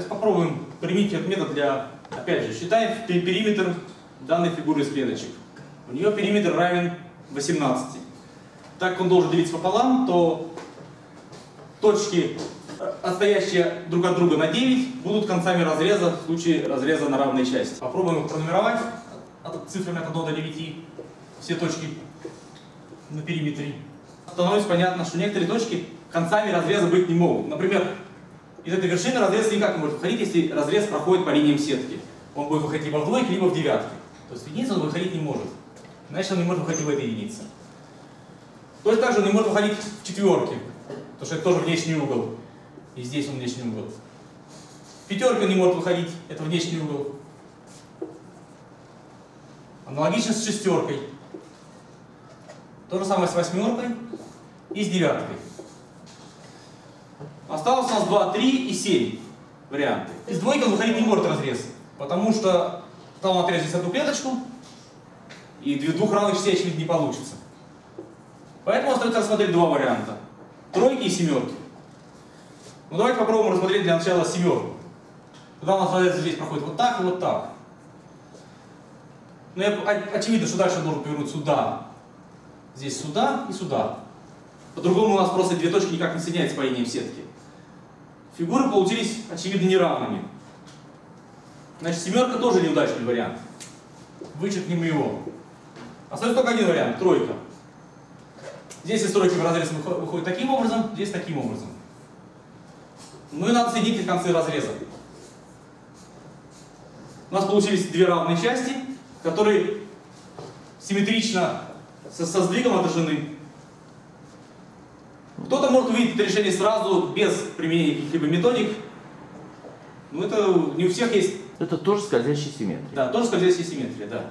Сейчас попробуем применить этот метод для, опять же, считаем пе- периметр данной фигуры из клеточек. У нее периметр равен 18. Так как он должен делиться пополам, то точки, э, отстоящие друг от друга на 9, будут концами разреза в случае разреза на равные части. Попробуем их пронумеровать цифрами от 1 до 9, все точки на периметре. Становится понятно, что некоторые точки концами разреза быть не могут. Например, из этой вершины разрез никак не может выходить, если разрез проходит по линиям сетки. Он будет выходить либо в двойке, либо в девятке. То есть в единице он выходить не может. Значит, он не может выходить в этой единице. Точно так же он не может выходить в четверке, потому что это тоже внешний угол. И здесь он внешний угол. Пятерка не может выходить, это внешний угол. Аналогично с шестеркой. То же самое с восьмеркой и с девяткой. Осталось у нас 2, 3 и 7 варианты. Из двойки выходить не может разрез, потому что там он отрезает одну клеточку, и двух равных частей очевидно не получится. Поэтому остается рассмотреть два варианта. Тройки и семерки. Ну давайте попробуем рассмотреть для начала семерку. Тогда у нас разрез здесь проходит вот так и вот так. Ну, я, очевидно, что дальше он должен повернуть сюда, здесь сюда и сюда. По-другому у нас просто две точки никак не соединяются по линиям сетки. Фигуры получились, очевидно, неравными. Значит, семерка тоже неудачный вариант. Вычеркнем его. Остается только один вариант, тройка. Здесь из тройки в разрез выхо- выходит таким образом, здесь таким образом. Ну и надо соединить эти концы разреза. У нас получились две равные части, которые симметрично со, со сдвигом отражены. Кто-то может увидеть это решение сразу, без применения каких-либо методик. Но это не у всех есть, Это тоже скользящая симметрия. да, тоже скользящая симметрия, да.